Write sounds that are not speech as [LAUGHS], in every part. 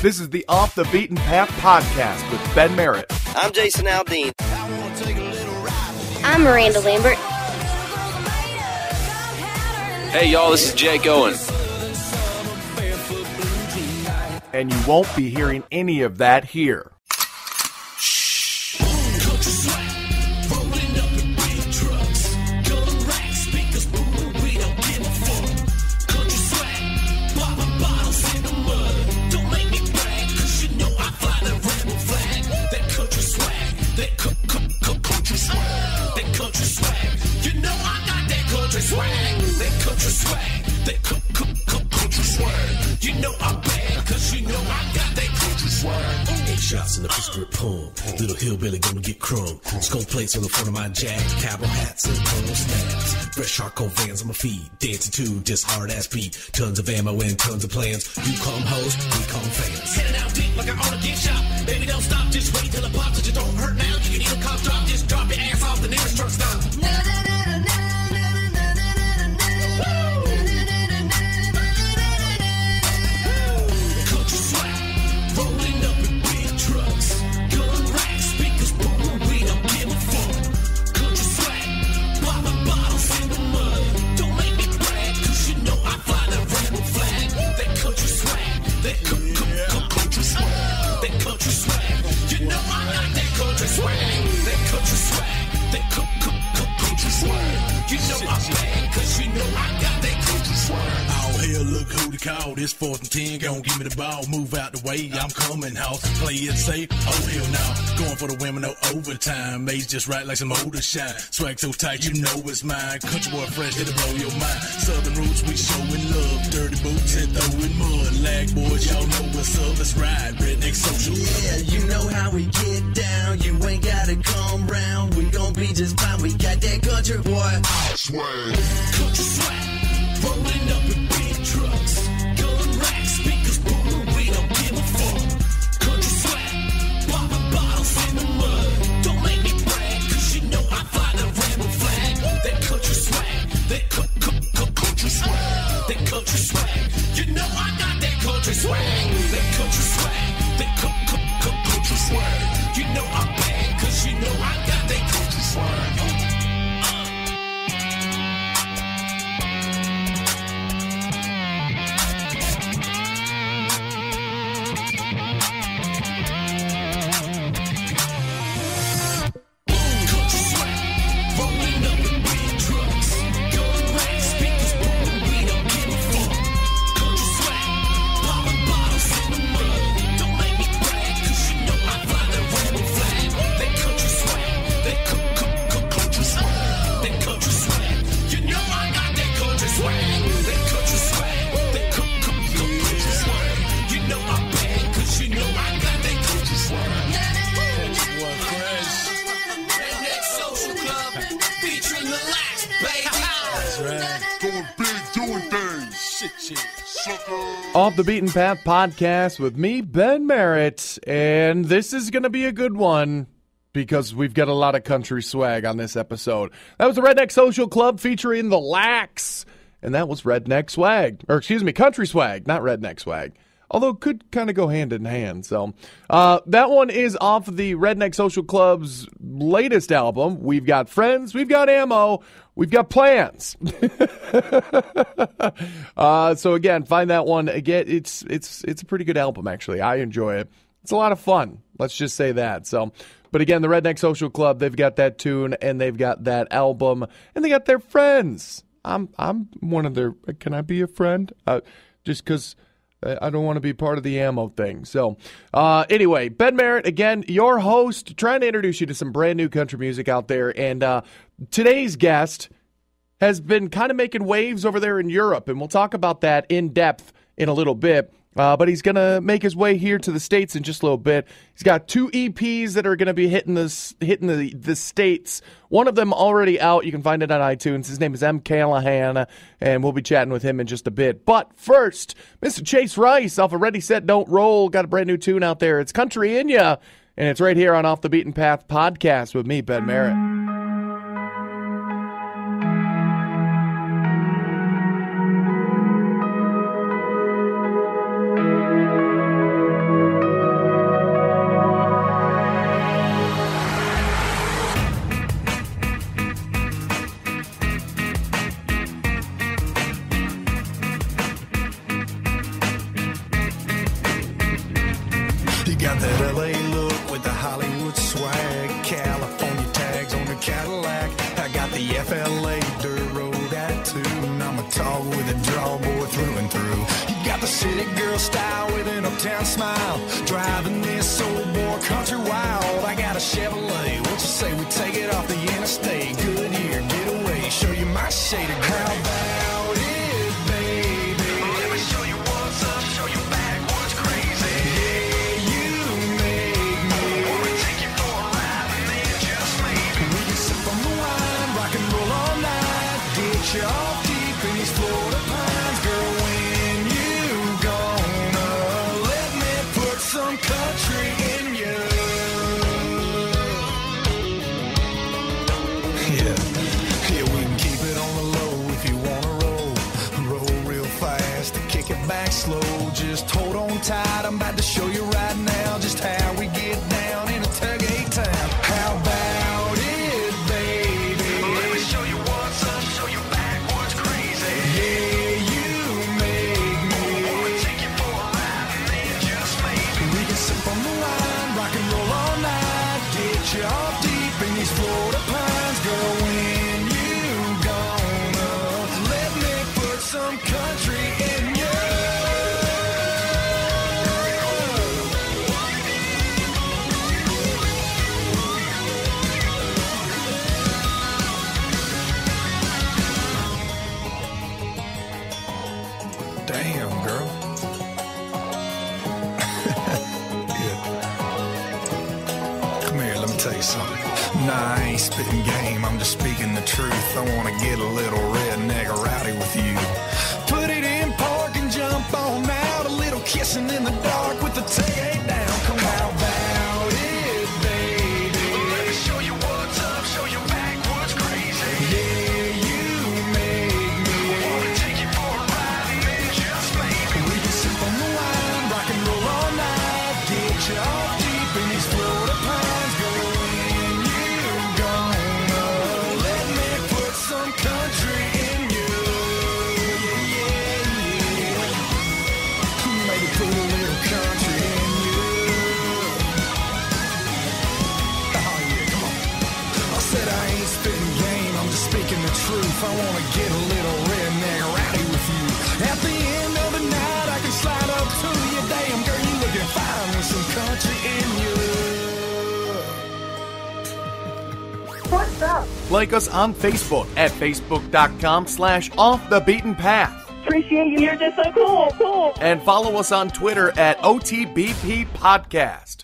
This is the Off the Beaten Path podcast with Ben Merritt. I'm Jason Aldean. I'm Miranda Lambert. Hey, y'all, this is Jake Owen. And you won't be hearing any of that here. Shots in the pistol pump. Little hillbilly gonna get crunk. Skull plates on the front of my jack. Cowboy hats and polo snaps. Fresh charcoal vans on my feet. Dancing to this hard ass beat. Tons of ammo and tons of plans. You come hoes, we come fans. Headed out deep like I ought to get shot. Baby, don't stop. Just wait till the pops. It don't hurt now. You can the cops drop. Just drop your ass off the nearest truck stop. thick. Call. This fourth and ten, gon' give me the ball. Move out the way, I'm coming, house. Play it safe, oh hell no. Going for the women, no overtime. Maze just right like some older shine. Swag so tight, you know it's mine. Country boy fresh, it'll blow your mind. Southern roots, we showing love. Dirty boots and throwing mud. Lag boys, y'all know what's up. Let's ride. Redneck social. Yeah, you know how we get down. You ain't gotta come round. We gon' be just fine. We got that country boy. Swag. Country swag. Rolling up in big trucks. Country swag. You know I got that country swag. The Beaten Path podcast with me, Ben Merritt. And this is going to be a good one because we've got a lot of country swag on this episode. That was the Redneck Social Club featuring the Lacs. And that was Redneck Swag. Or excuse me, Country Swag, not Redneck Swag. Although it could kind of go hand in hand. So uh, that one is off the Redneck Social Club's latest album. We've got friends, we've got ammo, we've got plans. [LAUGHS] uh, so again, find that one. Again, it's it's it's a pretty good album actually. I enjoy it. It's a lot of fun. Let's just say that. So, but again, the Redneck Social Club, they've got that tune and they've got that album and they got their friends. I'm I'm one of their. Can I be a friend? Uh, just because. I don't want to be part of the ammo thing. So, uh, anyway, Ben Merritt, again, your host, trying to introduce you to some brand new country music out there. And uh, today's guest has been kind of making waves over there in Europe, and we'll talk about that in depth in a little bit. Uh, but he's going to make his way here to the states in just a little bit. He's got two EPs that are going to be hitting this hitting the the states. One of them already out. You can find it on iTunes. His name is M. Callahan, and we'll be chatting with him in just a bit. But first, Mr. Chase Rice off of Ready Set Don't Roll got a brand new tune out there. It's Country in Ya, and it's right here on Off the Beaten Path podcast with me, Ben Merritt. like us on Facebook at facebook.com slash off the beaten path. Appreciate you. You're just so cool. Cool. And follow us on Twitter at OTBP Podcast.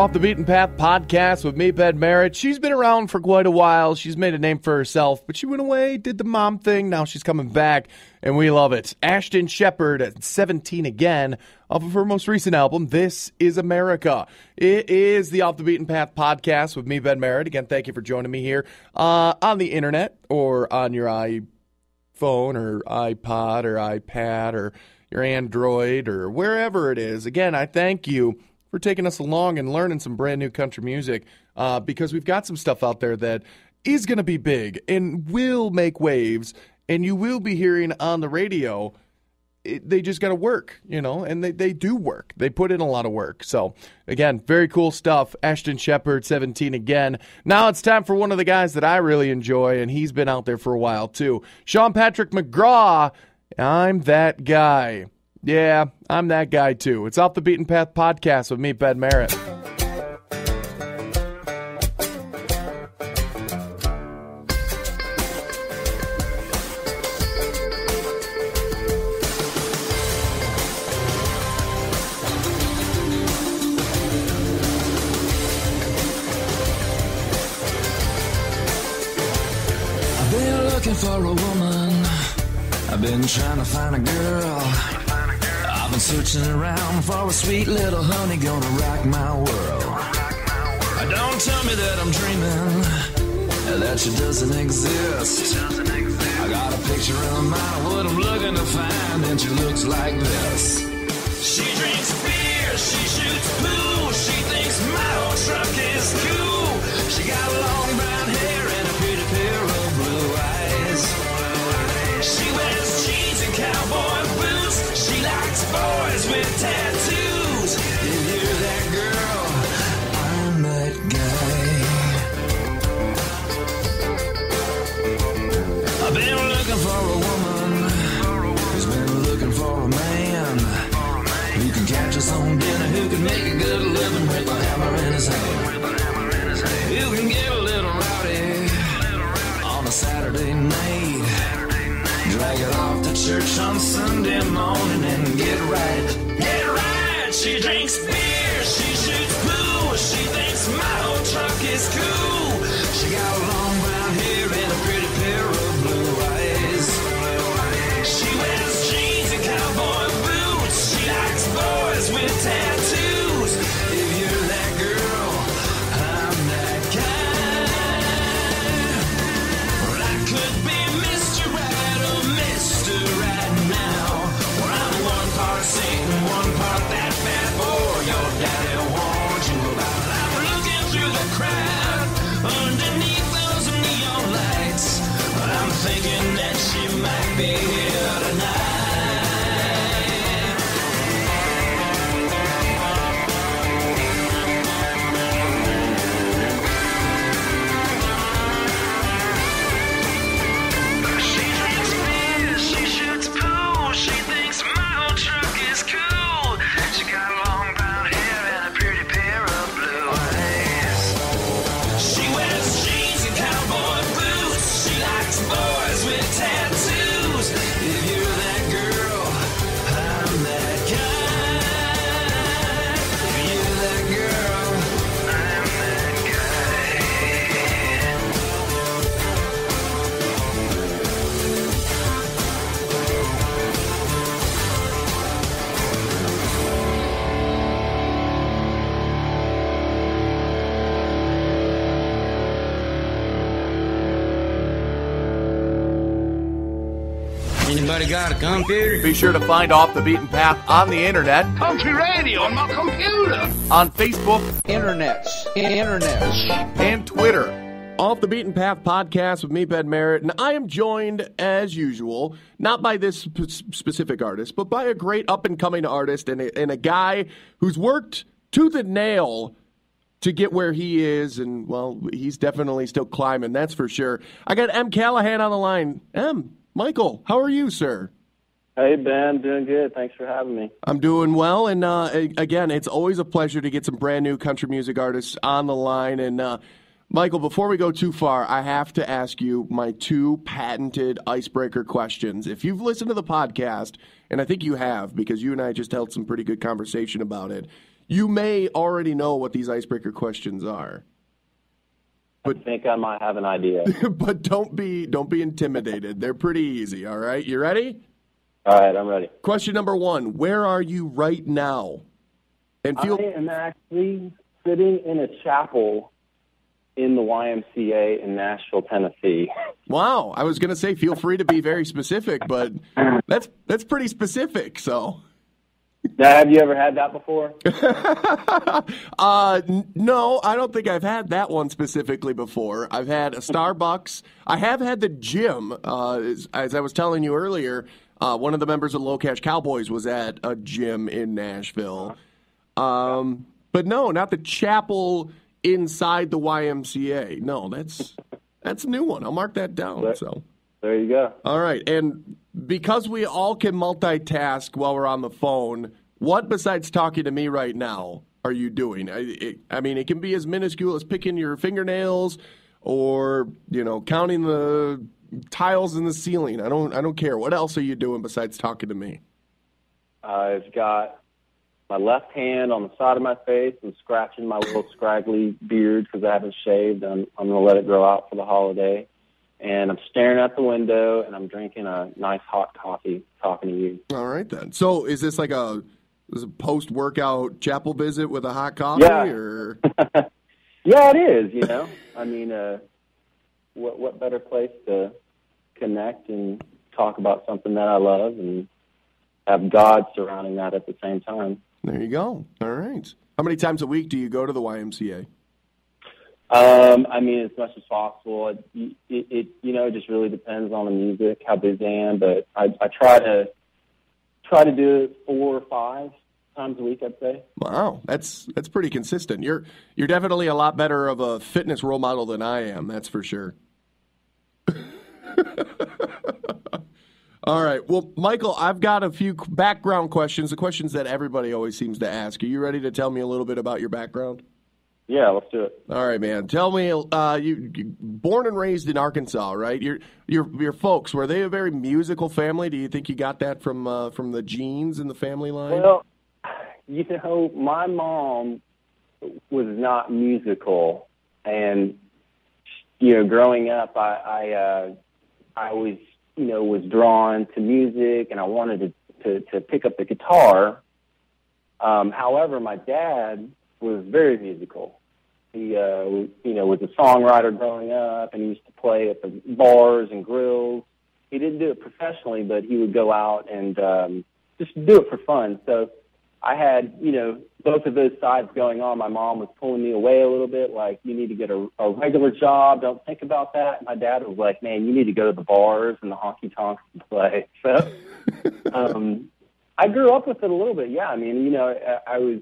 Off the Beaten Path podcast with me, Ben Merritt. She's been around for quite a while. She's made a name for herself, but she went away, did the mom thing. Now she's coming back, and we love it. Ashton Shepherd at 17 again, off of her most recent album, This is America. It is the Off the Beaten Path podcast with me, Ben Merritt. Again, thank you for joining me here uh, on the internet or on your iPhone or iPod or iPad or your Android or wherever it is. Again, I thank you for taking us along and learning some brand new country music uh, because we've got some stuff out there that is going to be big and will make waves, and you will be hearing on the radio. It, they just got to work, you know, and they, they do work. They put in a lot of work. So, again, very cool stuff. Ashton Shepherd, 17 again. Now it's time for one of the guys that I really enjoy, and he's been out there for a while too. Sean Patrick McGraw. I'm that guy. Yeah, I'm that guy too. It's Off the Beaten Path podcast with me, Ben Merritt. I've been looking for a woman. I've been trying to find a girl. Searching around for a sweet little honey gonna rock my world. Don't tell me that I'm dreaming, that she doesn't exist. I got a picture in mind of what I'm looking to find, and she looks like this. She drinks beer, she shoots pool, she thinks my old truck is cool. She got long brown tattoos. You hear that girl? I'm that guy. I've been looking for a woman who's been looking for a man who can catch us on dinner, who can make a good living with a hammer in his hand. Who can get a little rowdy on a Saturday night. Drag it off to church on Sunday morning and get right. She drinks beer, she shoots pool, she thinks my old truck is cool. Got a computer? Be sure to find Off the Beaten Path on the internet, Country radio on my computer. on Facebook, Internets. Internets. and Twitter. Off the Beaten Path podcast with me, Ben Merritt, and I am joined, as usual, not by this sp- specific artist, but by a great up and coming artist and a, and a guy who's worked to the nail to get where he is, and well, he's definitely still climbing, that's for sure. I got M. Callahan on the line. M. Michael, how are you, sir? Hey Ben, doing good. Thanks for having me. I'm doing well, and uh, again, it's always a pleasure to get some brand new country music artists on the line. And uh, Michael, before we go too far, I have to ask you my two patented icebreaker questions. If you've listened to the podcast, and I think you have, because you and I just held some pretty good conversation about it, you may already know what these icebreaker questions are. I think I might have an idea. [LAUGHS] but don't be don't be intimidated. They're pretty easy. All right, you ready? All right, I'm ready. Question number one: Where are you right now? And feel I am actually sitting in a chapel in the YMCA in Nashville, Tennessee. Wow, I was going to say feel free to be very specific, but that's that's pretty specific. So, Now, have you ever had that before? [LAUGHS] uh, n- no, I don't think I've had that one specifically before. I've had a Starbucks. I have had the gym. Uh, as, as I was telling you earlier, uh, one of the members of LoCash Cowboys was at a gym in Nashville. Um, but no, not the chapel inside the YMCA. No, that's that's a new one. I'll mark that down. So. There you go. All right, and because we all can multitask while we're on the phone, what besides talking to me right now are you doing? I, it, I mean, it can be as minuscule as picking your fingernails, or you know, counting the tiles in the ceiling. I don't, I don't care. What else are you doing besides talking to me? I've got my left hand on the side of my face and scratching my little scraggly beard because I haven't shaved. I'm, I'm going to let it grow out for the holiday. And I'm staring out the window and I'm drinking a nice hot coffee talking to you. All right then. So, is this like a, is a post workout chapel visit with a hot coffee, Yeah. or [LAUGHS] Yeah, it is, you know. I mean, uh, what, what better place to connect and talk about something that I love and have God surrounding that at the same time. there you go. All right. How many times a week do you go to the YMCA? Um, I mean, as much as possible. It, it, it you know, it just really depends on the music, how busy I am. But I, I try to try to do it four or five times a week. I'd say. Wow, that's that's pretty consistent. You're you're definitely a lot better of a fitness role model than I am. That's for sure. [LAUGHS] All right. Well, Michael, I've got a few background questions, the questions that everybody always seems to ask. Are you ready to tell me a little bit about your background? Yeah, let's do it. All right, man. Tell me, uh, you, you born and raised in Arkansas, right? Your your your folks were they a very musical family? Do you think you got that from uh, from the genes in the family line? Well, you know, my mom was not musical, and you know, growing up, I I, uh, I always you know was drawn to music, and I wanted to to, to pick up the guitar. Um, however, my dad was very musical. He, uh, you know, was a songwriter growing up, and he used to play at the bars and grills. He didn't do it professionally, but he would go out and um, just do it for fun. So I had, you know, both of those sides going on. My mom was pulling me away a little bit, like, you need to get a, a regular job. Don't think about that. My dad was like, man, you need to go to the bars and the honky tonks and play. [LAUGHS] So um, I grew up with it a little bit. Yeah, I mean, you know, I, I was,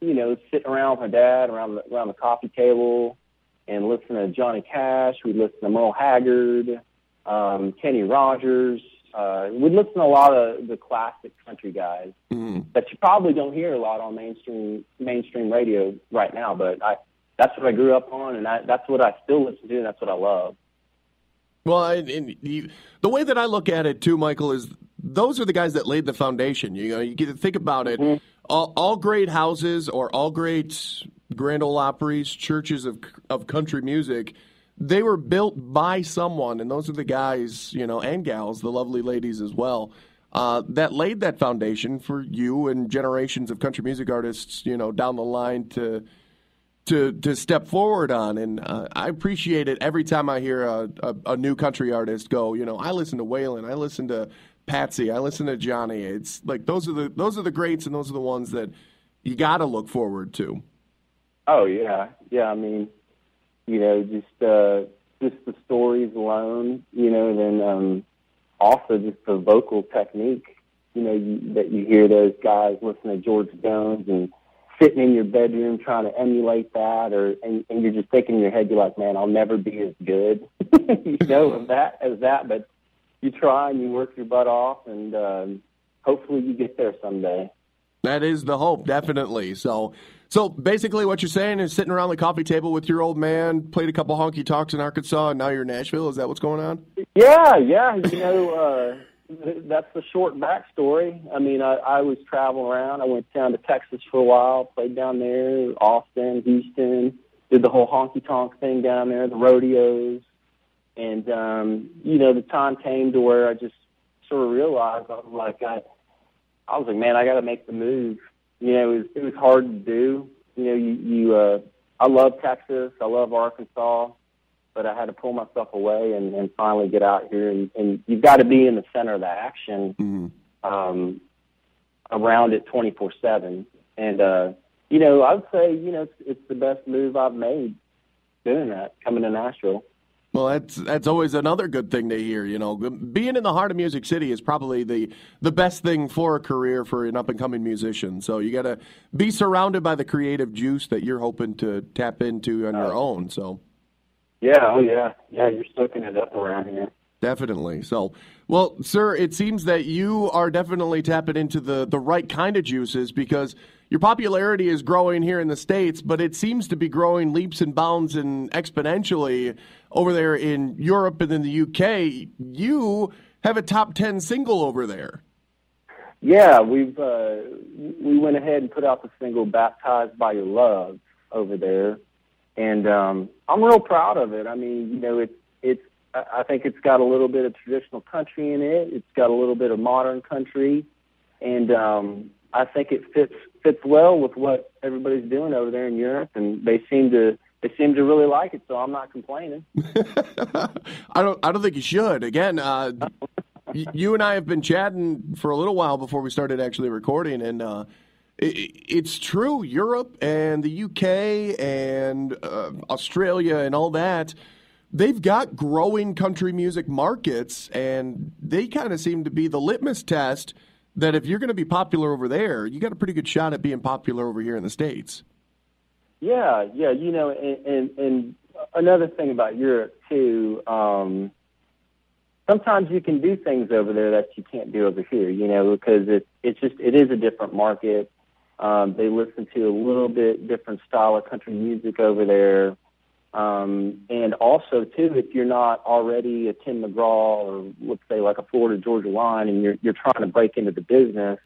you know, sitting around with my dad around the, around the coffee table and listening to Johnny Cash. We'd listen to Merle Haggard, um, Kenny Rogers. Uh, we'd listen to a lot of the classic country guys that you probably don't hear a lot on mainstream mainstream radio right now. But I, that's what I grew up on, and I, that's what I still listen to, and that's what I love. Well, and, and you, the way that I look at it too, Michael, is those are the guys that laid the foundation. You know, you get to think about it. All, all great houses or all great Grand Ole Opry's, churches of of country music, they were built by someone, and those are the guys, you know, and gals, the lovely ladies as well, uh, that laid that foundation for you and generations of country music artists, you know, down the line to to to step forward on, and uh, I appreciate it every time I hear a, a, a new country artist go. You know, I listen to Waylon, I listen to Patsy, I listen to Johnny. It's like those are the those are the greats, and those are the ones that you got to look forward to. Oh yeah, yeah. I mean, you know, just uh, just the stories alone, you know, and then um, also just the vocal technique, you know, you, that you hear those guys listen to George Jones and sitting in your bedroom trying to emulate that, or and, and you're just thinking in your head, you're like, man, I'll never be as good, [LAUGHS] you know, of that as that, but you try and you work your butt off, and um, hopefully you get there someday. That is the hope, definitely. So, so basically, what you're saying is sitting around the coffee table with your old man, played a couple honky talks in Arkansas, and now you're in Nashville. Is that what's going on? Yeah, yeah. You know, uh, that's the short backstory. I mean, I, I was traveling around. I went down to Texas for a while, played down there, Austin, Houston, did the whole honky tonk thing down there, the rodeos. And, um, you know, the time came to where I just sort of realized I was like, I, I was like, man, I got to make the move. You know, it was, it was hard to do. You know, you, you, uh, I love Texas. I love Arkansas but I had to pull myself away and, and finally get out here. And, and you've got to be in the center of the action um, around it 24 7. And, uh, you know, I would say, you know, it's, it's the best move I've made doing that, coming to Nashville. Well, that's that's always another good thing to hear. You know, being in the heart of Music City is probably the the best thing for a career for an up and coming musician. So you got to be surrounded by the creative juice that you're hoping to tap into on your uh, own. So. Yeah, oh yeah, yeah. You're soaking it up around here. Definitely. So, well, sir, it seems that you are definitely tapping into the, the right kind of juices because your popularity is growing here in the States, but it seems to be growing leaps and bounds and exponentially over there in Europe and in the UK. You have a top 10 single over there. Yeah, we've uh, we went ahead and put out the single "Baptized by Your Love" over there, and um, I'm real proud of it. I mean, you know, it's it's I think it's got a little bit of traditional country in it. It's got a little bit of modern country, and um, I think it fits fits well with what everybody's doing over there in Europe, and they seem to they seem to really like it. So I'm not complaining. [LAUGHS] I don't. I don't think you should. Again, uh, you and I have been chatting for a little while before we started actually recording, and uh, it's true. Europe and the UK and uh, Australia and all that. They've got growing country music markets, and they kind of seem to be the litmus test that if you're going to be popular over there, you got a pretty good shot at being popular over here in the states. Yeah, yeah, you know, and and, and another thing about Europe too. Um, sometimes you can do things over there that you can't do over here. You know, because it it's just it is a different market. Um, they listen to a little bit different style of country music over there. Um, and also too, if you're not already a Tim McGraw or let's say like a Florida Georgia Line, and you're you're trying to break into the business,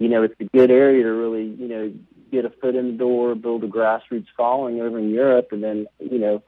you know, it's a good area to really you know get a foot in the door, build a grassroots following over in Europe, and then you know,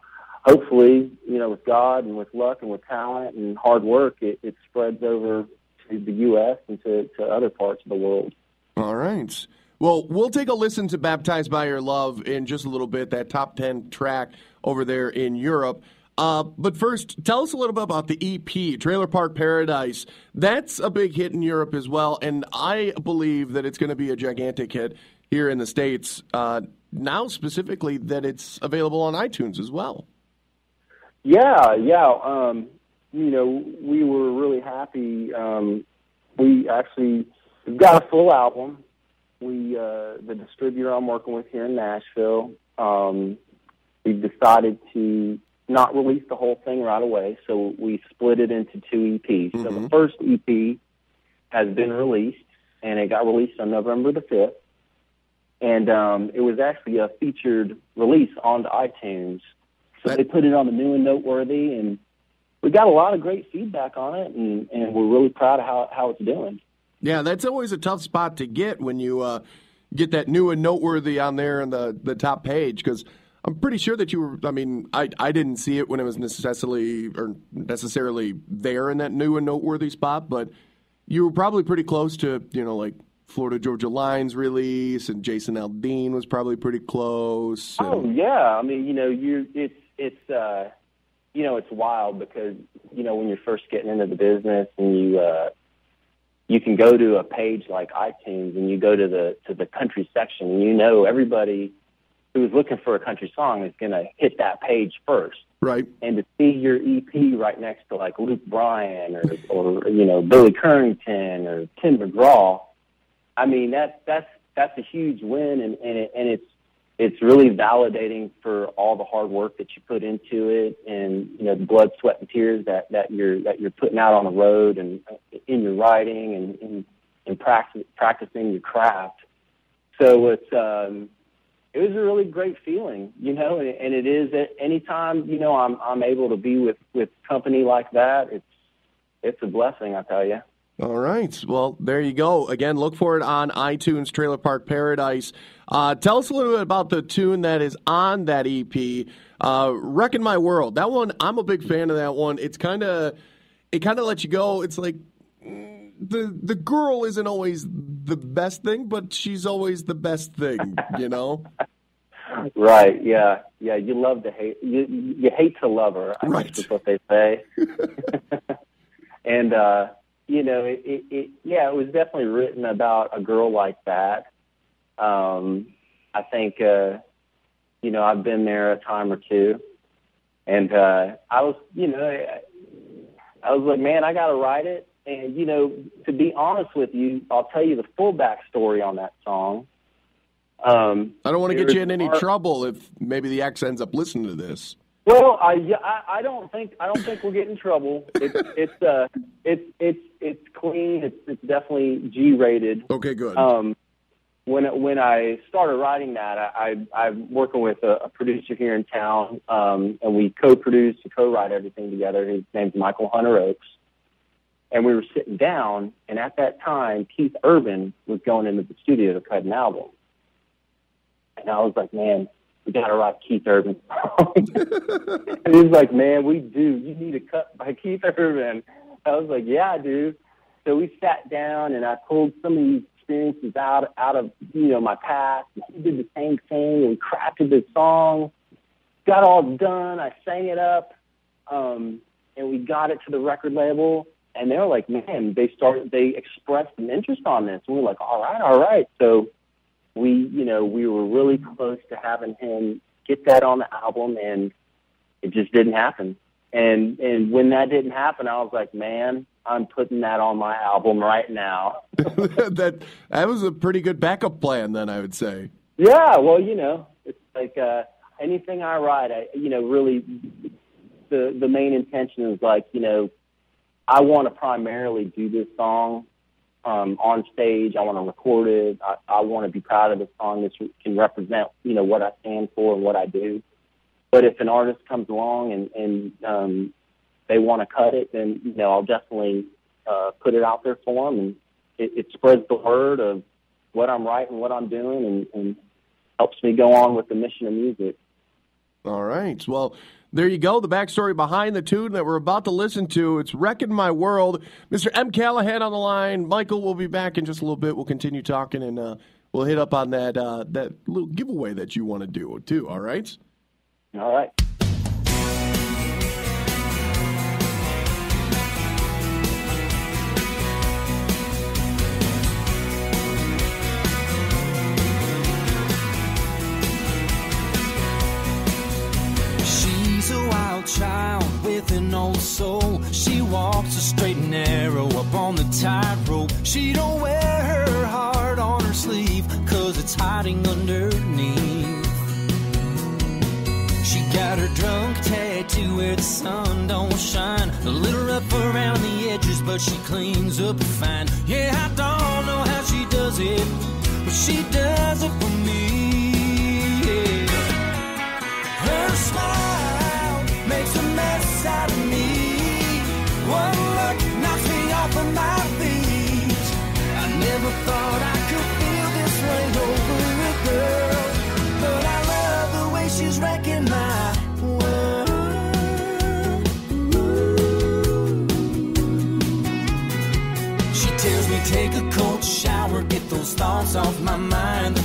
hopefully, you know, with God and with luck and with talent and hard work, it, it spreads over to the U.S. and to, to other parts of the world. All right. Well, we'll take a listen to Baptized by Your Love in just a little bit, that top 10 track over there in Europe. Uh, but first, tell us a little bit about the EP, Trailer Park Paradise. That's a big hit in Europe as well, and I believe that it's going to be a gigantic hit here in the States. Uh, now, specifically, that it's available on iTunes as well. Yeah, yeah. Um, you know, we were really happy. Um, we actually got a full album. We uh, the distributor I'm working with here in Nashville. Um, we've decided to not release the whole thing right away, so we split it into two EPs. So the first EP has been released, and it got released on November the fifth. And um, it was actually a featured release onto iTunes. So they put it on the new and noteworthy, and we got a lot of great feedback on it, and, and we're really proud of how, how it's doing. Yeah, that's always a tough spot to get when you uh, get that new and noteworthy on there in the, the top page because I'm pretty sure that you were. I mean, I I didn't see it when it was necessarily or necessarily there in that new and noteworthy spot, but you were probably pretty close to you know like Florida Georgia Lines release, and Jason Aldean was probably pretty close. and- Oh yeah, I mean, you know, you it's it's uh, you know, it's wild because you know when you're first getting into the business and you uh, you can go to a page like iTunes and you go to the to the country section and you know everybody who's looking for a country song is going to hit that page first. Right. And to see your EP right next to like Luke Bryan or or you know Billy Currington or Tim McGraw, I mean that's that's that's a huge win and and, it, and it's it's really validating for all the hard work that you put into it and you know the blood sweat and tears that that you're that you're putting out on the road and in your writing and and, and practice, practicing your craft so it's um it was a really great feeling you know and, it is at any time you know i'm i'm able to be with with company like that it's it's a blessing i tell you All right. Well, there you go. Again, look for it on iTunes, Trailer Park Paradise. Uh, tell us a little bit about the tune that is on that EP, uh, "Wrecking My World." That one, I'm a big fan of that one. It's kind of, it kind of lets you go. It's like the the girl isn't always the best thing, but she's always the best thing. You know. [LAUGHS] Right. Yeah. Yeah. You love to hate. You you hate to love her. I Right. is what they say. [LAUGHS] [LAUGHS] and uh, you know, it, it, it. Yeah, it was definitely written about a girl like that. Um, I think. Uh, you know, I've been there a time or two, and uh, I was, you know, I, I was like, man, I got to write it. And you know, to be honest with you, I'll tell you the full backstory on that song. Um, I don't want to get you in any part- trouble if maybe the ex ends up listening to this. Well, I, I I don't think I don't think we'll get in trouble. It's it's uh it's it's it's clean. It's it's definitely G rated. Okay, good. Um, when when I started writing that, I, I I'm working with a, a producer here in town, um, and we co-produce and co-write everything together. His name's Michael Hunter Oaks, and we were sitting down, and at that time, Keith Urban was going into the studio to cut an album, and I was like, man, we got to write Keith Urban. [LAUGHS] and he's like, man, we do. You need a cut by Keith Urban. I was like, yeah, I do. So we sat down and I pulled some of these experiences out out of you know my past. And he did the same thing and we crafted this song. Got all done. I sang it up, um, and we got it to the record label. And they were like, man, they started. They expressed an interest on this, and we were like, all right, all right. So we, you know, we were really close to having him get that on the album, and it just didn't happen. And and when that didn't happen, I was like, man, I'm putting that on my album right now. [LAUGHS] [LAUGHS] that that was a pretty good backup plan, then I would say. Yeah, well, you know, it's like uh, anything I write, I, you know, really, the the main intention is like, you know, I want to primarily do this song um, on stage. I want to record it. I, I want to be proud of the song. This can represent, you know, what I stand for and what I do. But if an artist comes along and and um, they want to cut it, then you know, I'll definitely uh, put it out there for them, and it, it spreads the word of what I'm writing, what I'm doing, and, and helps me go on with the mission of music. All right. Well, there you go. The backstory behind the tune that we're about to listen to. It's Wrecking My World. Mr. M. Callahan on the line. Michael will be back in just a little bit. We'll continue talking and uh, we'll hit up on that uh, that little giveaway that you want to do too. All right. All right. Child with an old soul. She walks a straight and narrow up on the tightrope. She don't wear her heart on her sleeve, cause it's hiding underneath. She got her drunk tattoo where the sun don't shine. A little rough around the edges, but she cleans up fine. Yeah, I don't know how she does it, but she does it those thoughts off my mind.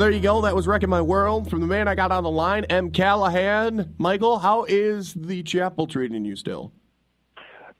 There you go. That was Wrecking My World from the man I got on the line, M. Callahan. Michael, how is the chapel treating you still?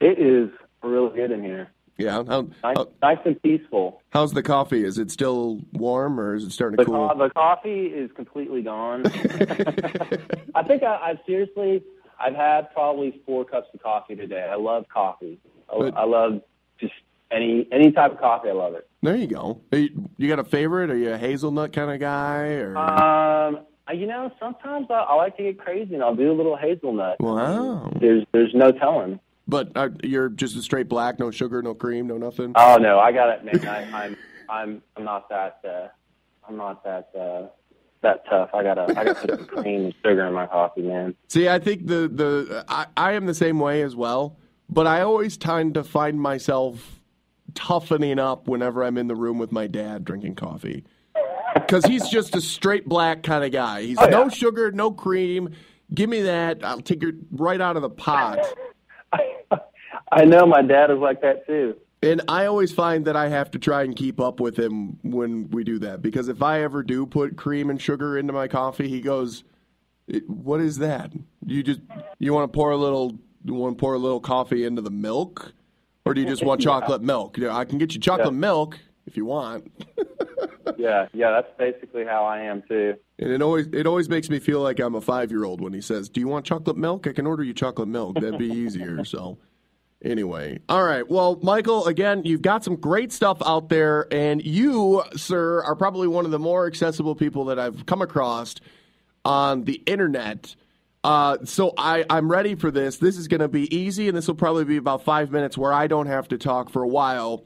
It is really good in here. Yeah. How, Nice, how- nice and peaceful. how's the coffee? Is it still warm or is it starting The, to cool? co- the coffee is completely gone. [LAUGHS] I think I, I've seriously, I've had probably four cups of coffee today. I love coffee. I, But- I love just any any type of coffee. I love it. There you go. You, you got a favorite? Are you a hazelnut kind of guy? Or Um, you know, sometimes I, I like to get crazy and I'll do a little hazelnut. wow. There's there's no telling. But uh, you're just a straight black, no sugar, no cream, no nothing. Oh no, I got it, man. I, I'm I'm I'm not that uh, I'm not that uh, that tough. I gotta I gotta put some cream and sugar in my coffee, man. See, I think the the I, I am the same way as well. But I always tend to find myself toughening up whenever I'm in the room with my dad drinking coffee. Because he's just a straight black kind of guy. He's Oh, yeah. no sugar, no cream. Give me that. I'll take it right out of the pot. [LAUGHS] I know my dad is like that too. And I always find that I have to try and keep up with him when we do that because if I ever do put cream and sugar into my coffee, he goes, "What is that? You just you want to pour a little you want to pour a little coffee into the milk, or do you just want [LAUGHS] chocolate milk? Yeah, I can get you chocolate Yeah. milk if you want." [LAUGHS] Yeah, yeah, that's basically how I am too. And it always it always makes me feel like I'm a five year old when he says, "Do you want chocolate milk? I can order you chocolate milk. That'd be easier." [LAUGHS] so, anyway, all right. Well, Michael, again, you've got some great stuff out there, and you, sir, are probably one of the more accessible people that I've come across on the internet. Uh, so I, I'm ready for this. This is going to be easy, and this will probably be about five minutes where I don't have to talk for a while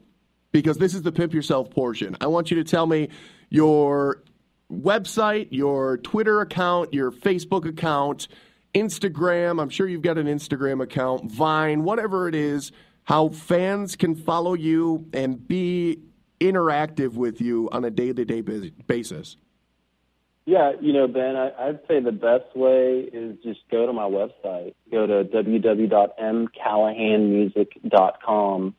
because this is the pimp yourself portion. I want you to tell me your website, your Twitter account, your Facebook account, Instagram. I'm sure you've got an Instagram account, Vine, whatever it is, how fans can follow you and be interactive with you on a day to day basis. Yeah, you know, Ben, I, I'd say the best way is just go to my website. Go to www.mcallahanmusic.com.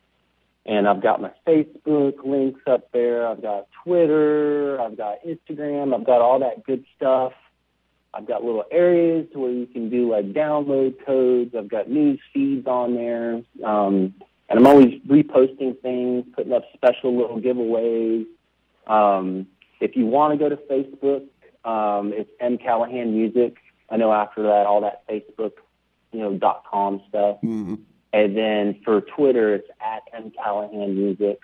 And I've got my Facebook links up there. I've got Twitter. I've got Instagram. I've got all that good stuff. I've got little areas where you can do like download codes. I've got news feeds on there. Um, and I'm always reposting things, putting up special little giveaways. Um, if you want to go to Facebook, um, it's M Callahan Music. I know after that, all that Facebook, you know, dot com stuff. Mhm. And then for Twitter, it's at M Callahan Music.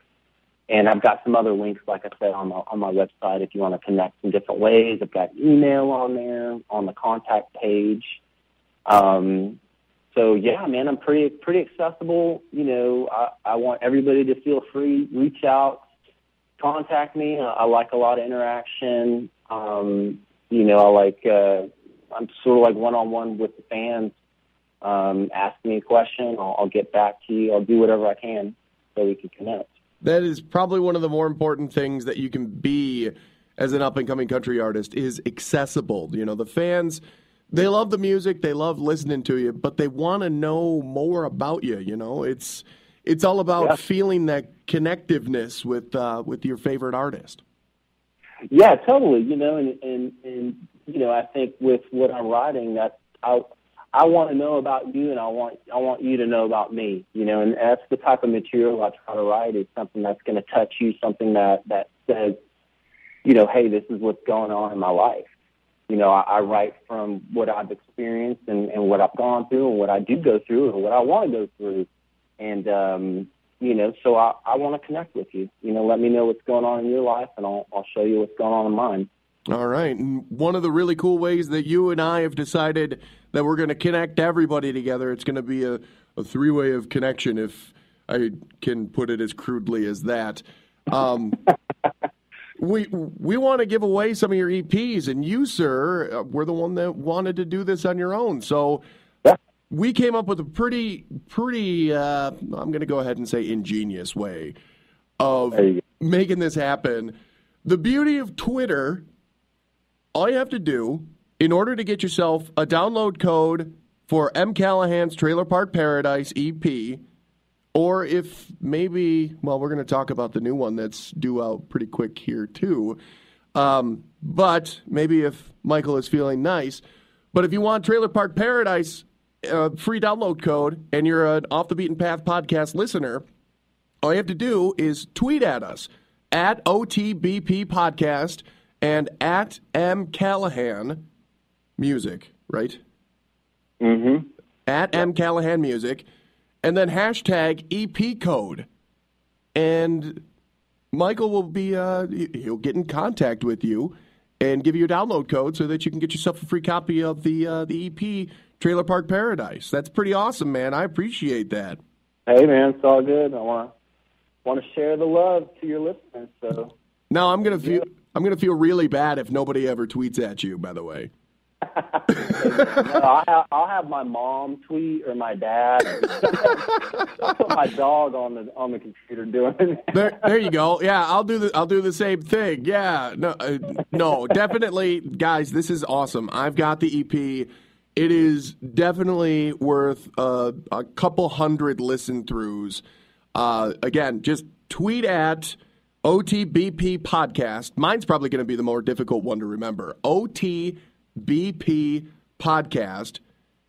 And I've got some other links, like I said, on my on my website. If you want to connect in different ways, I've got email on there on the contact page. Um, so yeah, man, I'm pretty pretty accessible. You know, I, I want everybody to feel free, reach out, contact me. I, I like a lot of interaction. Um, you know, I like uh, I'm sort of like one on one with the fans. Um, ask me a question, I'll, I'll get back to you. I'll do whatever I can so we can connect. That is probably one of the more important things that you can be as an up and coming country artist is accessible. You know, the fans they love the music, they love listening to you, but they want to know more about you, you know. It's it's all about Yeah. feeling that connectiveness with uh, with your favorite artist. Yeah, totally. You know, and and and you know, I think with what I'm writing, that I I want to know about you, and I want I want you to know about me. You know, and that's the type of material I try to write. Is something that's going to touch you, something that that says, you know, hey, this is what's going on in my life. You know, I, I write from what I've experienced and, and what I've gone through and what I do go through and what I want to go through. And, um, you know, so I, I want to connect with you. You know, let me know what's going on in your life and I'll, I'll show you what's going on in mine. All right. And one of the really cool ways that you and I have decided that we're going to connect everybody together, it's going to be a, a three way of connection, if I can put it as crudely as that. Um, [LAUGHS] we we want to give away some of your EPs, and you, sir, uh, were the one that wanted to do this on your own. So we came up with a pretty, pretty, uh, I'm going to go ahead and say ingenious way of making this happen. The beauty of Twitter all you have to do in order to get yourself a download code for M. Callahan's Trailer Park Paradise EP, or if maybe, well, we're going to talk about the new one that's due out pretty quick here, too. Um, but maybe if Michael is feeling nice. But if you want Trailer Park Paradise uh, free download code and you're an Off the Beaten Path podcast listener, all you have to do is tweet at us at OTBP Podcast and at M Callahan Music, right? Mm-hmm. At M Callahan Music, and then hashtag EP code. And Michael will be, uh, he'll get in contact with you and give you a download code so that you can get yourself a free copy of the, uh, the EP Trailer Park Paradise. That's pretty awesome, man. I appreciate that. Hey, man, it's all good. I want to want to share the love to your listeners. So Now I'm gonna feel I'm gonna feel really bad if nobody ever tweets at you. By the way, [LAUGHS] no, I'll, have, I'll have my mom tweet or my dad. [LAUGHS] I'll put my dog on the on the computer doing it. there, there you go. [LAUGHS] Yeah, I'll do the I'll do the same thing. Yeah, no, uh, no, definitely, guys. This is awesome. I've got the EP. It is definitely worth uh, a couple hundred listen throughs. Uh, again, just tweet at OTBP podcast. Mine's probably going to be the more difficult one to remember. OTBP podcast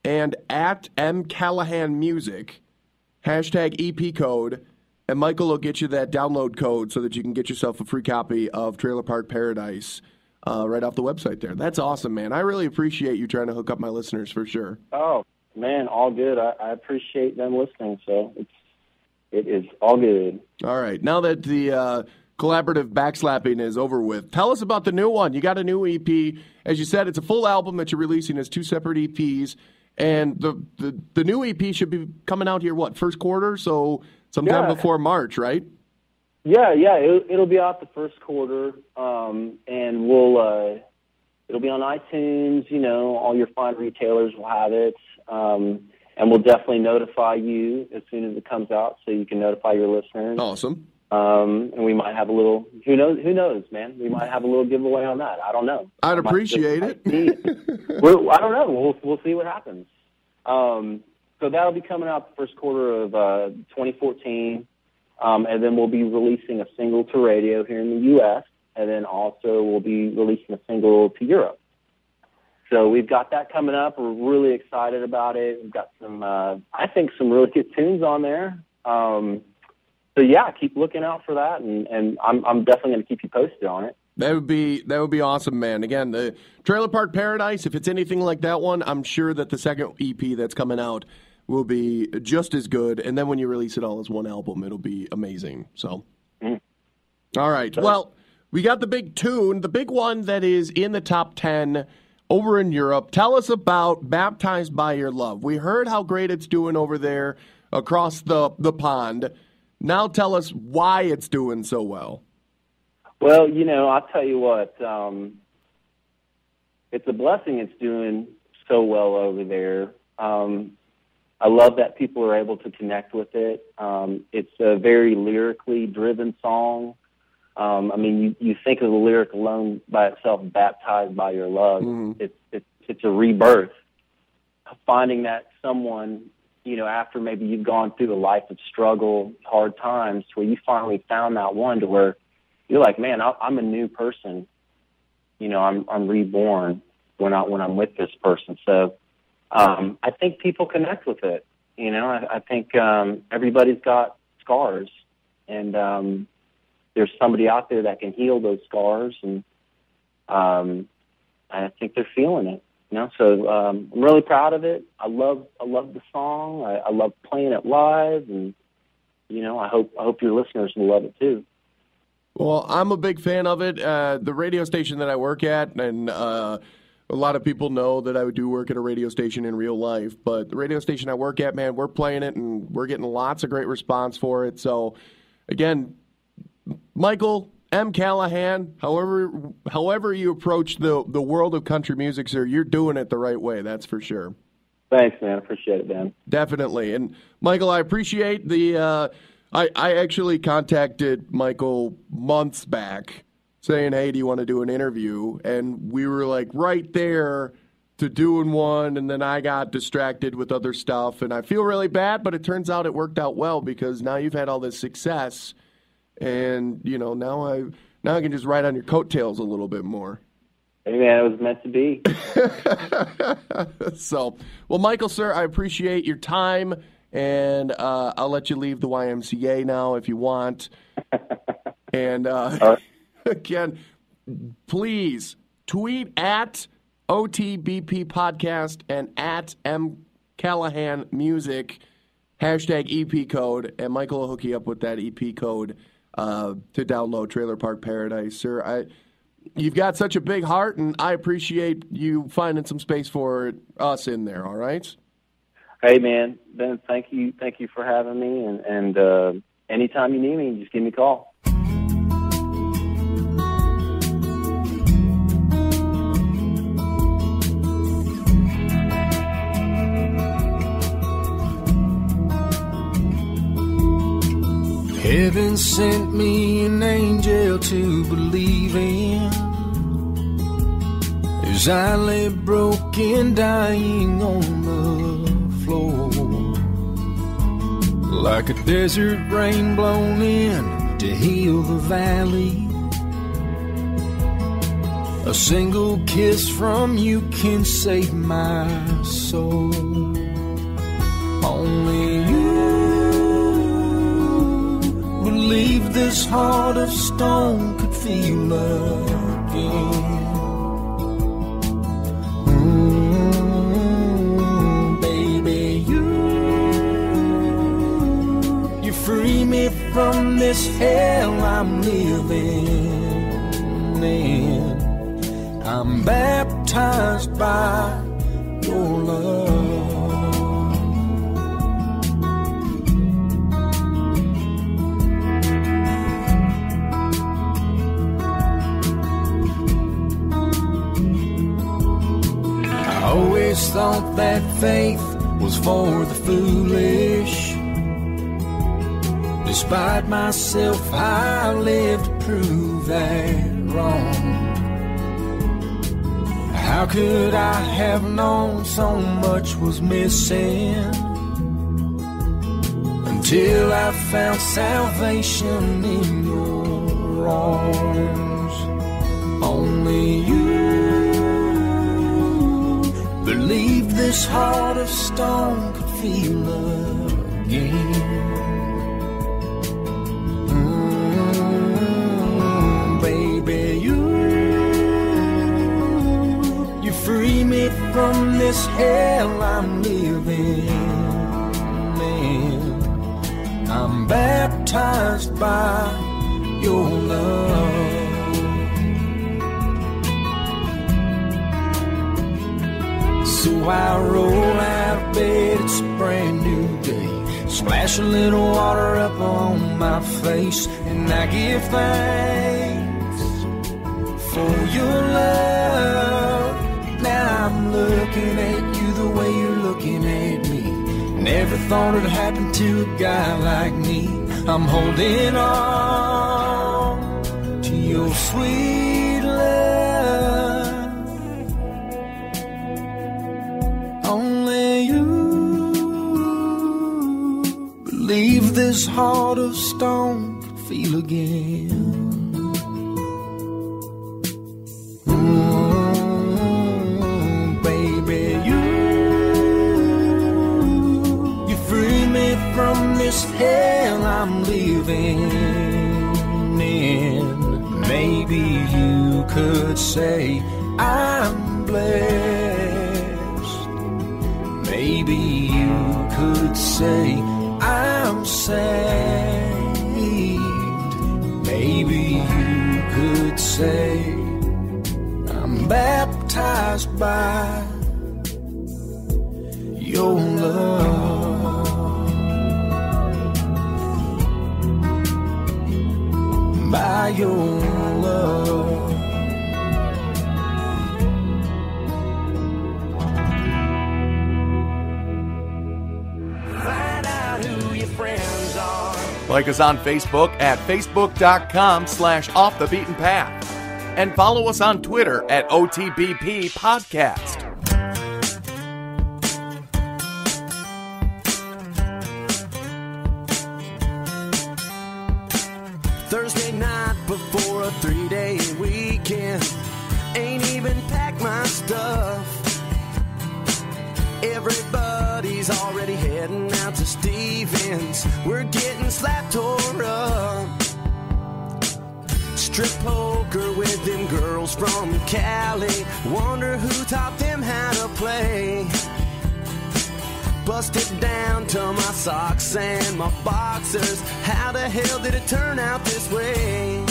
and at M Callahan Music hashtag EP code, and Michael will get you that download code so that you can get yourself a free copy of Trailer Park Paradise uh, right off the website there. That's awesome, man. I really appreciate you trying to hook up my listeners for sure. Oh man, all good. I, I appreciate them listening. So it's it is all good. All right, now that the uh, collaborative backslapping is over with, tell us about the new one. You got a new EP. As you said, it's a full album that you're releasing as two separate EPs. And the, the, the new EP should be coming out here, what, first quarter? So sometime Yeah. before March, right? Yeah, yeah, it, it'll be out the first quarter, um, and we'll uh, it'll be on iTunes. You know, all your fine retailers will have it, um, and we'll definitely notify you as soon as it comes out, so you can notify your listeners. Awesome. Um, and we might have a little. Who knows? Who knows, man? We might have a little giveaway on that. I don't know. I'd might appreciate it. [LAUGHS] We're, I don't know. We'll we'll see what happens. Um, so that'll be coming out the first quarter of uh, 2014, um, and then we'll be releasing a single to radio here in the U.S. And then also we'll be releasing a single to Europe. So we've got that coming up. We're really excited about it. We've got some, uh, I think, some really good tunes on there. Um, so yeah, keep looking out for that, and, and I'm I'm definitely going to keep you posted on it. That would be that would be awesome, man. Again, the Trailer Park Paradise. If it's anything like that one, I'm sure that the second EP that's coming out will be just as good. And then when you release it all as one album, it'll be amazing. So, all right. Well, we got the big tune, the big one that is in the top ten over in Europe. Tell us about Baptized by Your Love. We heard how great it's doing over there across the, the pond. Now tell us why it's doing so well. Well, you know, I'll tell you what. Um, it's a blessing. It's doing so well over there. Um, I love that people are able to connect with it. Um, it's a very lyrically driven song. Um, I mean, you, you think of the lyric alone by itself, "Baptized by Your Love." It's it's it's a rebirth, finding that someone, you know, after maybe you've gone through a life of struggle, hard times, where you finally found that one to where you're like, man, I, I'm a new person. You know, I'm I'm reborn when I when I'm with this person. So um, I think people connect with it. You know, I, I think um, everybody's got scars, and um, there's somebody out there that can heal those scars, and um, I think they're feeling it. You know, so um, I'm really proud of it. I love I love the song. I, I love playing it live, and you know, I hope I hope your listeners will love it too. Well, I'm a big fan of it. Uh, the radio station that I work at, and uh, a lot of people know that I do work at a radio station in real life. But the radio station I work at, man, we're playing it, and we're getting lots of great response for it. So, again, Michael M. Callahan, however, however you approach the the world of country music, sir, you're doing it the right way. That's for sure. Thanks, man. Appreciate it, man. Definitely. And Michael, I appreciate the. Uh, I I actually contacted Michael months back, saying, "Hey, do you want to do an interview?" And we were like right there to doing one, and then I got distracted with other stuff, and I feel really bad. But it turns out it worked out well because now you've had all this success, and you know now I now I can just ride on your coattails a little bit more. Hey, man, it was meant to be. [LAUGHS] so, well, Michael, sir, I appreciate your time, and uh, I'll let you leave the YMCA now if you want. [LAUGHS] and uh, [LAUGHS] again, please tweet at OTBP Podcast and at M Callahan Music hashtag EP code, and Michael will hook you up with that EP code uh, to download Trailer Park Paradise, sir. I. You've got such a big heart, and I appreciate you finding some space for us in there. All right. Hey, man, Ben, thank you, thank you for having me, and and uh, anytime you need me, just give me a call. Heaven sent me an angel to believe in. As I lay broken, dying on the floor. Like a desert rain blown in to heal the valley. A single kiss from you can save my soul. Only believe this heart of stone could feel again. Mm, baby, you you free me from this hell I'm living in. I'm baptized by your love. Always thought that faith was for the foolish. Despite myself, I lived to prove that wrong. How could I have known so much was missing? Until I found salvation in your arms. Only you believe this heart of stone could feel again. Mm, baby, you you free me from this hell I'm living in. I'm baptized by your love. So I roll out of bed, it's a brand new day. Splash a little water up on my face, and I give thanks for your love. Now I'm looking at you the way you're looking at me. Never thought it'd happen to a guy like me. I'm holding on to your sweet this heart of stone can feel again. Mm, baby, you you free me from this hell I'm living in. Maybe you could say I'm blessed. Maybe you could say Saved. Maybe you could say I'm baptized by your love. By your Like us on Facebook at facebook.com slash off the beaten path. And follow us on Twitter at OTBP Podcast. Cali. Wonder who taught them how to play. Busted down to my socks and my boxers. How the hell did it turn out this way?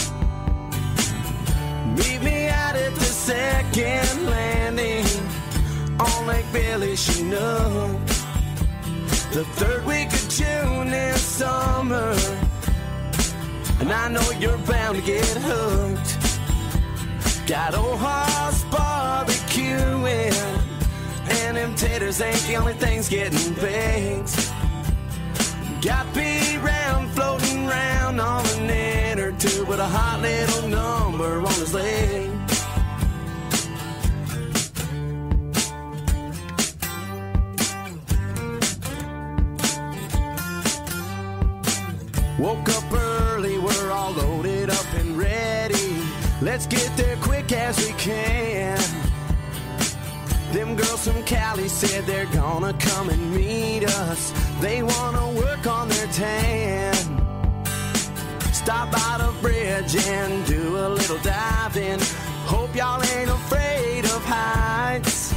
Meet me out at the second landing on Lake Billy Chinook. The third week of June this summer. And I know you're bound to get hooked. Got horse barbecuing. And them taters ain't the only things getting baked. Got B round floating round on an inner tube with a hot little number on his leg. Let's get there quick as we can. Them girls from Cali said they're gonna come and meet us. They wanna work on their tan. Stop by the bridge and do a little diving. Hope y'all ain't afraid of heights.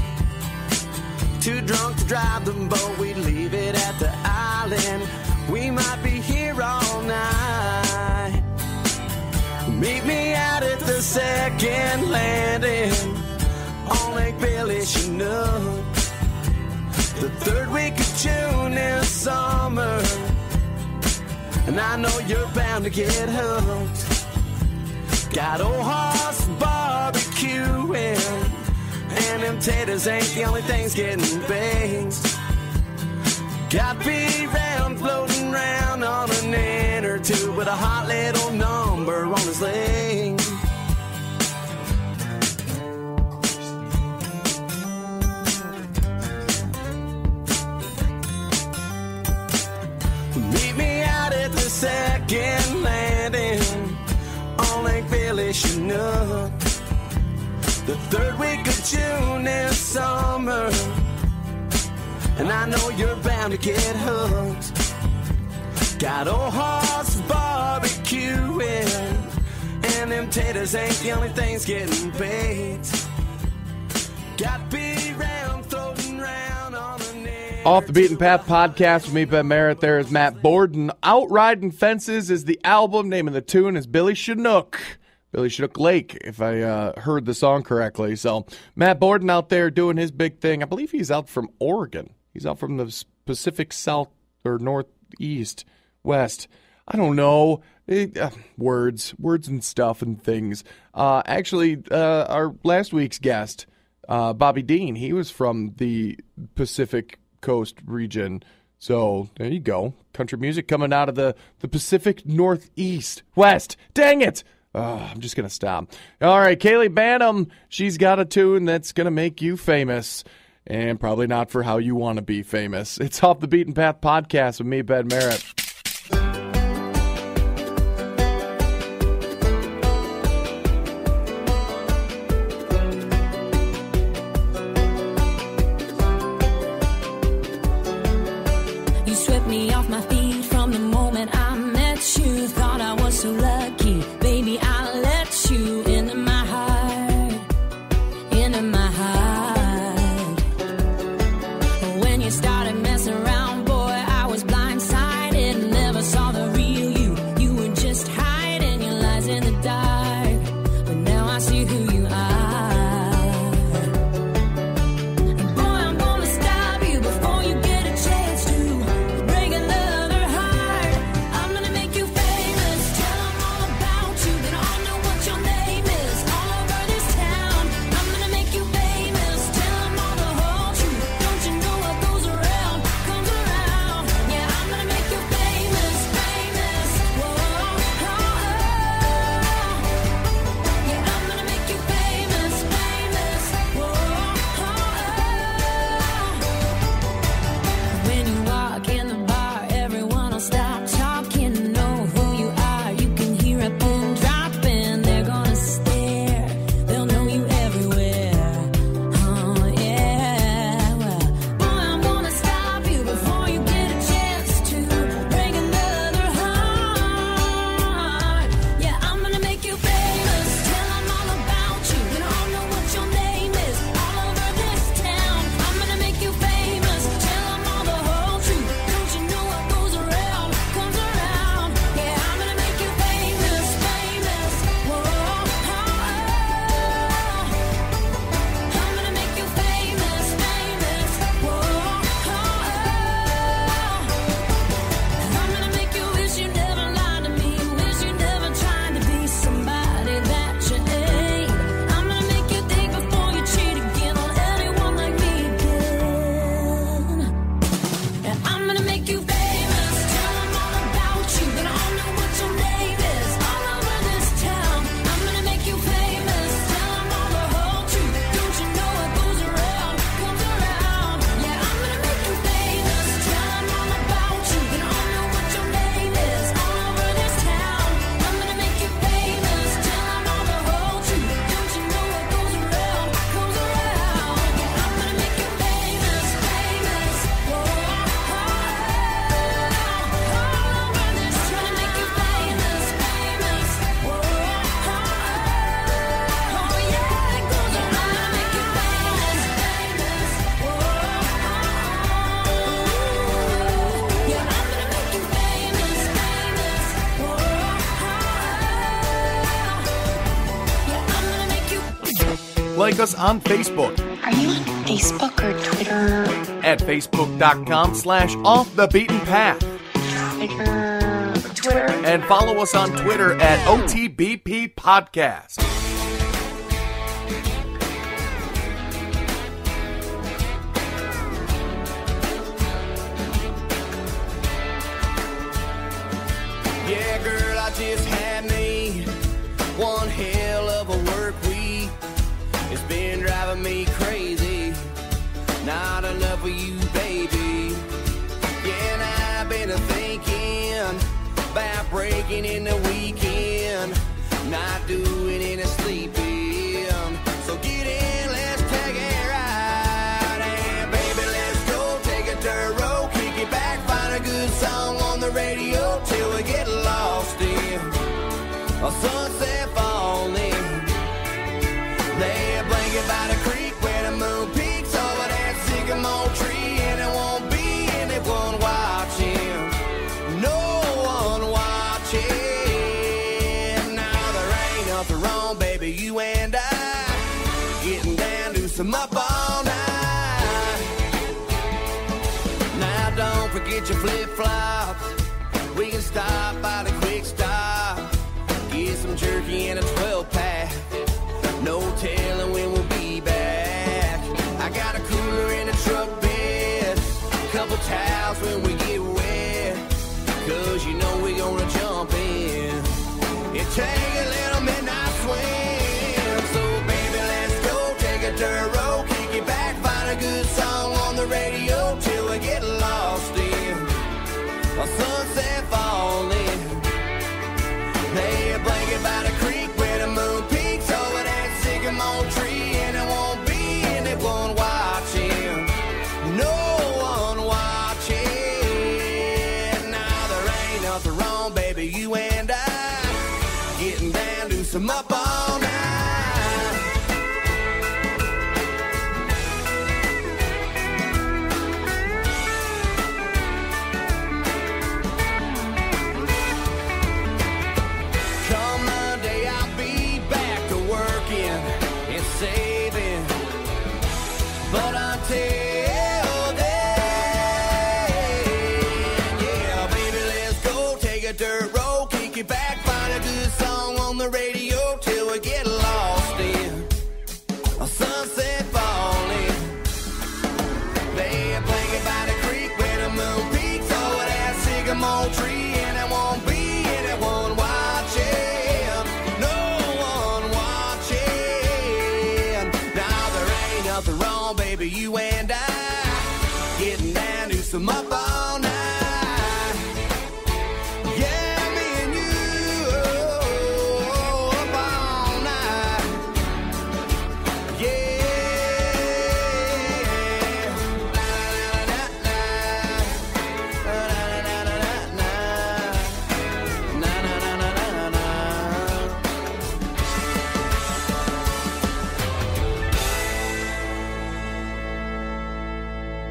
Too drunk to drive the boat, we leave it at the island. We might be here all night. Meet me the second landing on Lake Billy Chinook. The third week of June this summer. And I know you're bound to get hooked. Got old horse barbecuing. And them taters ain't the only things getting baked. Got B round floating round on an inner tube with a hot little number on his leg. Second landing on Lake Billy Chinook. The third week of June this summer. And I know you're bound to get hooked. Got old horse barbecuing. And them taters ain't the only things getting baked. Got B off the Beaten Path podcast with me, Ben Merritt. There is Matt Borden. Out Riding Fences is the album. Name of the tune is Billy Chinook. Billy Chinook Lake, if I uh, heard the song correctly. So Matt Borden out there doing his big thing. I believe he's out from Oregon. He's out from the Pacific South or Northeast, West. I don't know. It, uh, words, words and stuff and things. Uh, actually, uh, our last week's guest, uh, Bobby Dean, he was from the Pacific Coast region. So there you go. Country music coming out of the, the Pacific Northeast. West. Dang it. Oh, I'm just going to stop. All right, Kaylee Bantam, she's got a tune that's going to make you famous and probably not for how you want to be famous. It's Off the Beaten Path podcast with me, Ben Merritt. like us on Facebook. Are you on Facebook or Twitter? At facebook.com slash off the beaten path. Twitter. Twitter. And follow us on Twitter at OTBP Podcast. walking in the don't your flip flops. We can stop by the quick stop. Get some jerky and a 12 pack. No telling when we'll be back. I got a cooler in the truck bed. Couple towels when we get wet. Cause you know we're gonna jump in. It take a little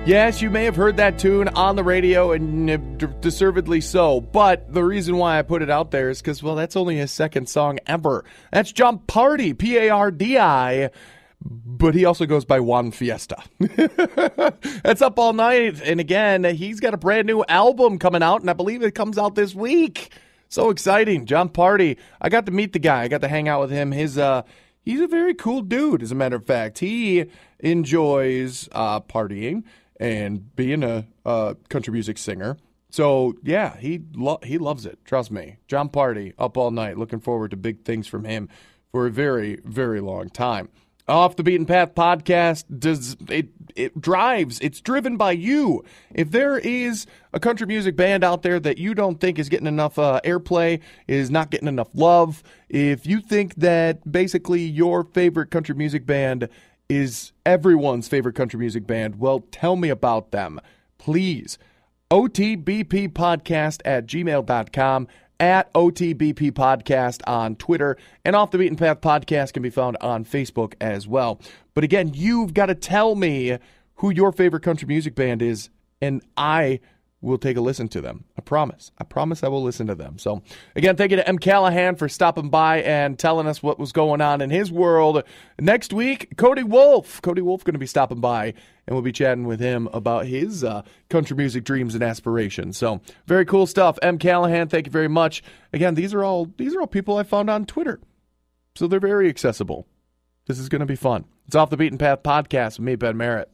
Yes, you may have heard that tune on the radio, and deservedly so. But the reason why I put it out there is because, well, that's only his second song ever. That's Jon Pardi, P A R D I. But he also goes by Juan Fiesta. [LAUGHS] that's up all night. And again, he's got a brand new album coming out, and I believe it comes out this week. So exciting. Jon Pardi. I got to meet the guy, I got to hang out with him. His, uh, he's a very cool dude, as a matter of fact. He enjoys uh, partying and being a country music singer. So yeah, he lo- he loves it. Trust me. Jon Pardi up all night. Looking forward to big things from him for a very very long time. Off the Beaten Path podcast does it it drives it's driven by you. If there is a country music band out there that you don't think is getting enough uh, airplay, is not getting enough love, if you think that basically your favorite country music band is everyone's favorite country music band, well, tell me about them. Please. OTBP podcast at gmail.com, at OTBP podcast on Twitter, and Off the Beaten Path podcast can be found on Facebook as well. But again, you've got to tell me who your favorite country music band is, and I will take a listen to them. I promise. I promise I will listen to them. So, again, thank you to M. Callahan for stopping by and telling us what was going on in his world. Next week, Cody Wolf. Cody Wolf going to be stopping by, and we'll be chatting with him about his uh, country music dreams and aspirations. So, very cool stuff. M. Callahan, thank you very much. Again, these are all these are all people I found on Twitter, so they're very accessible. This is going to be fun. It's off the beaten path podcast with me, Ben Merritt.